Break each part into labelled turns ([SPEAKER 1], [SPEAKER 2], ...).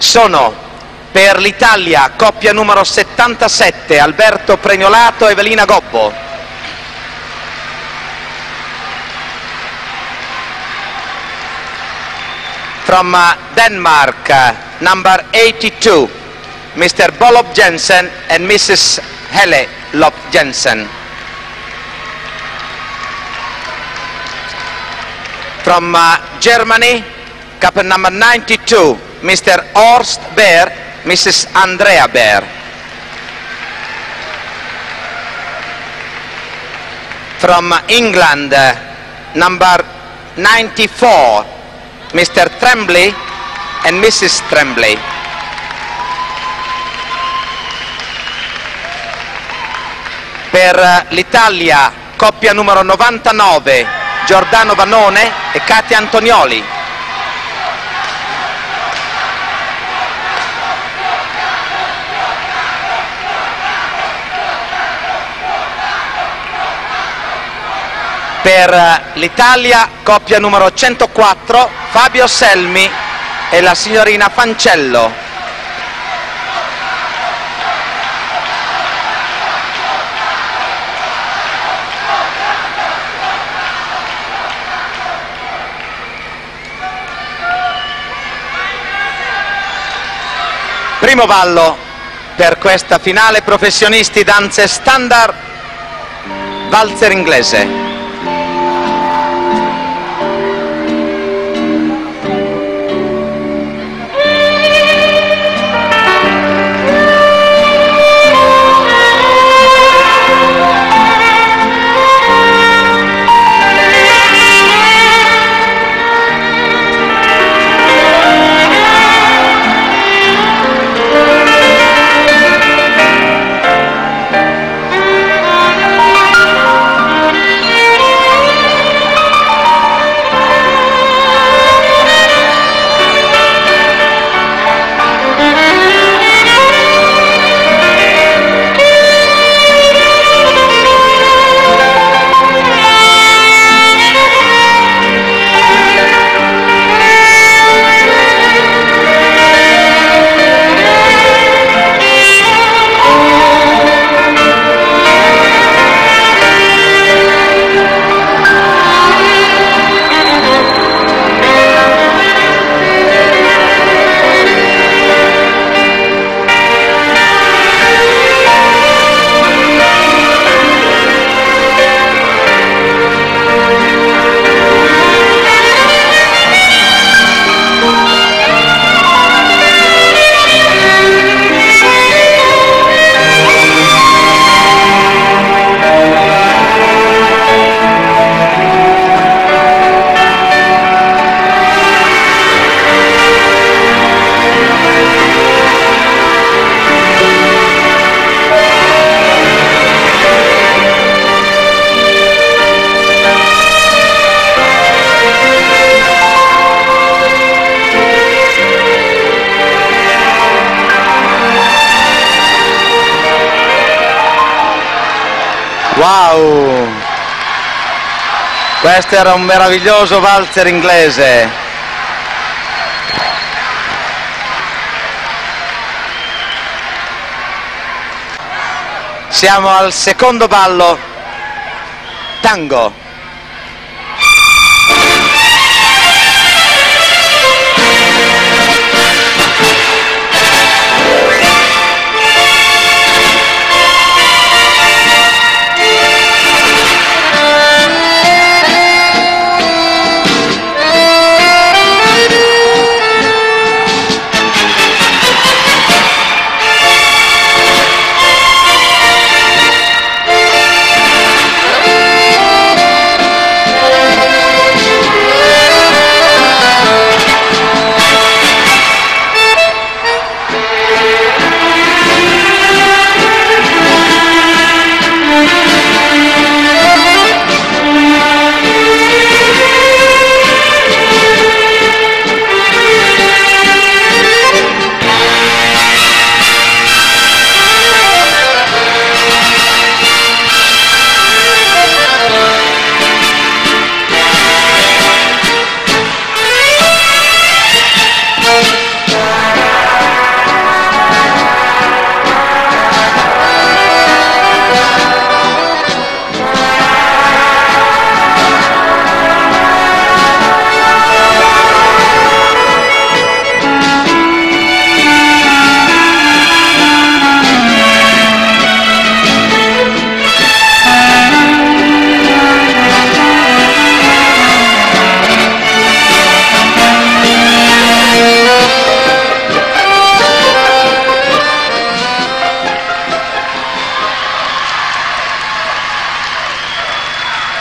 [SPEAKER 1] sono per l'Italia coppia numero 77 Alberto Premiolato e Evelina Gobbo. From uh, Denmark, uh, number 82, Mr. Bolob Jensen and Mrs. Helle Lop Jensen. From uh, Germany, couple number 92, Mr. Horst Beer, Mrs. Andrea Beer. From England, number 94, Mr. Tremblay and Mrs. Tremblay. Per eh, l'Italia, coppia numero 99, Giordano Vanone e Katia Antonioli. Per eh, l'Italia, coppia numero 104, Fabio Selmi e la signorina Fancello. Primo ballo per questa finale professionisti danze standard valzer inglese. Wow! Questo era un meraviglioso valzer inglese. Siamo al secondo ballo, tango.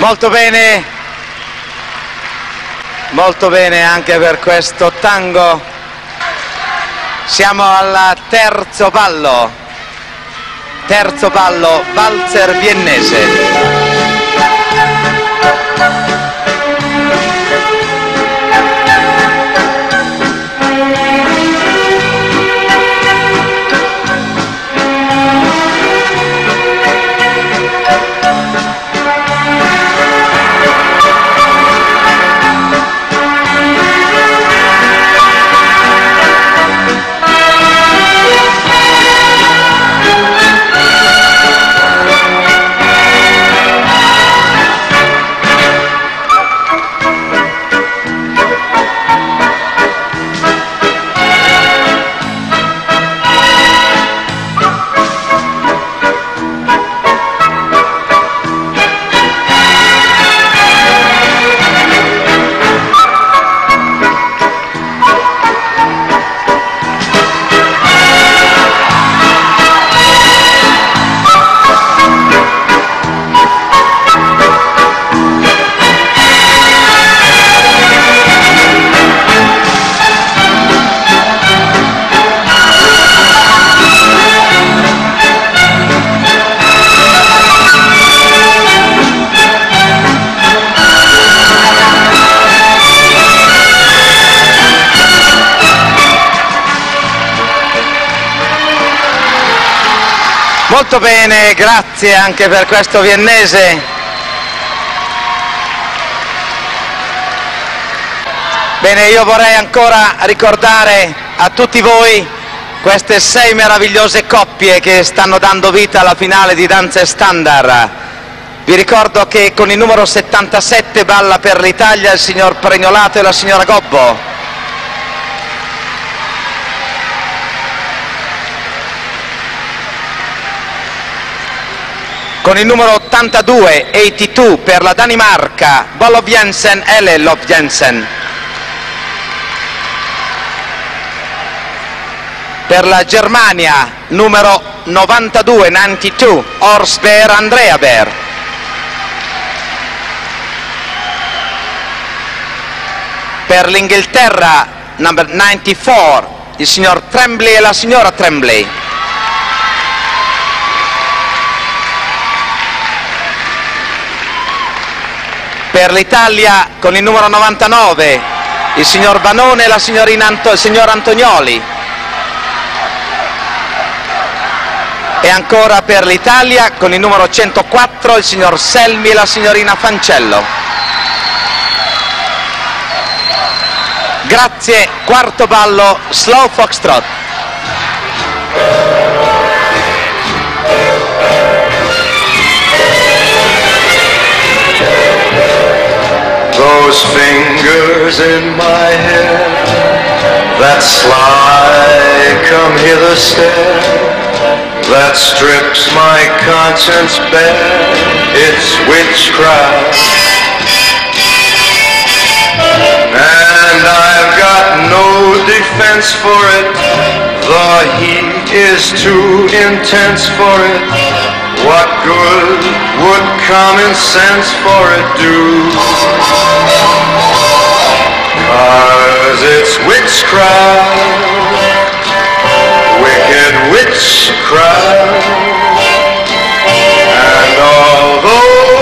[SPEAKER 1] Molto bene, molto bene anche per questo tango. Siamo al terzo ballo, terzo ballo valzer viennese. Molto bene, grazie anche per questo viennese. Bene, io vorrei ancora ricordare a tutti voi queste sei meravigliose coppie che stanno dando vita alla finale di danze standard. Vi ricordo che con il numero 77 balla per l'Italia il signor Pregnolato e la signora Gobbo. Con il numero 82, 82 per la Danimarca, Bolov Jensen, Ele Lov Jensen. Per la Germania, numero 92, 92, Orsber Andrea Ber. Per l'Inghilterra, number 94, il signor Tremblay e la signora Tremblay. Per l'Italia con il numero 99 il signor Vanone e la signorina Anto, il signor Antonioli. E ancora per l'Italia con il numero 104 il signor Selmi e la signorina Fancello. Grazie quarto ballo slow foxtrot
[SPEAKER 2] in my hair That sly come hither stare That strips my conscience bare. It's witchcraft. And I've got no defense for it. The heat is too intense for it. What good would common sense for it do? Cause it's witchcraft, wicked witchcraft. And although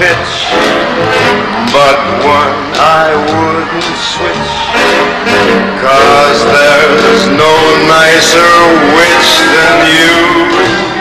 [SPEAKER 2] pitch, but one I wouldn't switch. Cause there's no nicer witch than you.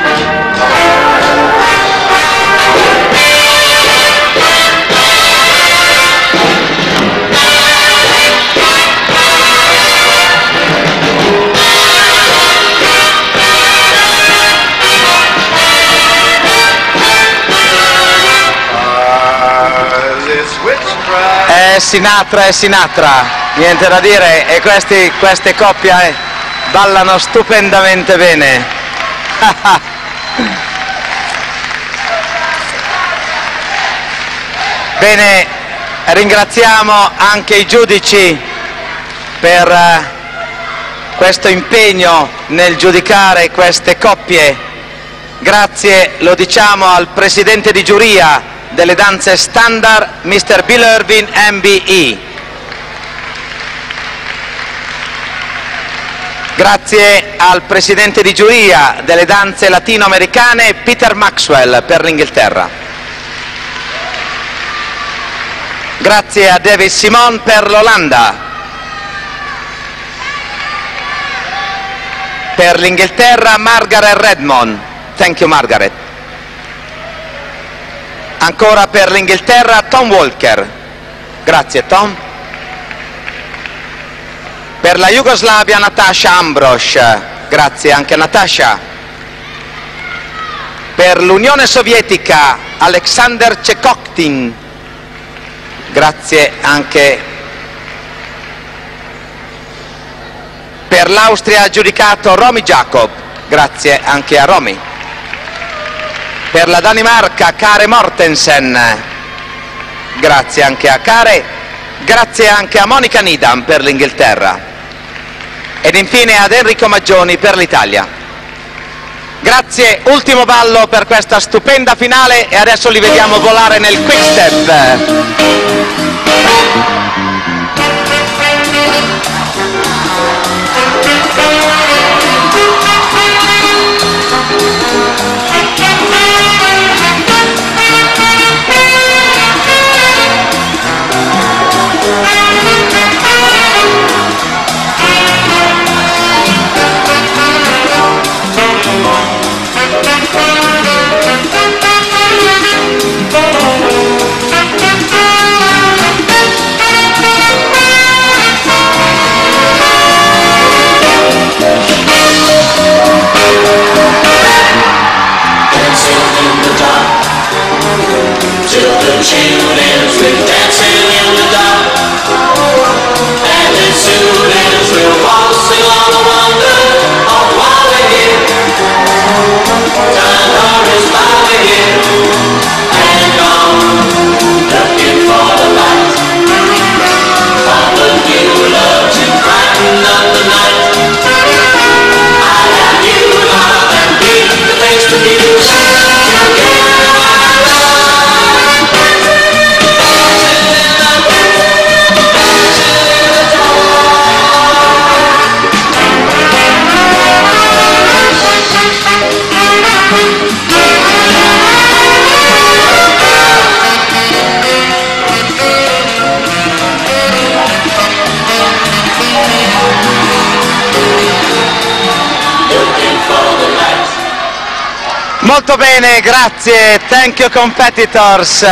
[SPEAKER 1] È Sinatra e Sinatra, niente da dire, e questi, queste coppie ballano stupendamente bene. Bene, ringraziamo anche i giudici per eh, questo impegno nel giudicare queste coppie. Grazie, lo diciamo, al presidente di giuria delle danze standard, Mr. Bill Irvin, MBE. Grazie al presidente di giuria delle danze latinoamericane, Peter Maxwell, per l'Inghilterra. Grazie a David Simon per l'Olanda. Per l'Inghilterra, Margaret Redmond. Thank you, Margaret. Ancora per l'Inghilterra, Tom Walker. Grazie, Tom. Per la Jugoslavia, Natasha Ambrosch. Grazie anche a Natasha. Per l'Unione Sovietica, Alexander Chekoktin. Grazie anche Per l'Austria ha giudicato Romy Jacob, grazie anche a Romy. Per la Danimarca Kare Mortensen, grazie anche a Kare. Grazie anche a Monica Nidam per l'Inghilterra. Ed infine ad Enrico Maggioni per l'Italia. Grazie, ultimo ballo per questa stupenda finale e adesso li vediamo volare nel quick step. Molto bene, grazie, thank you competitors.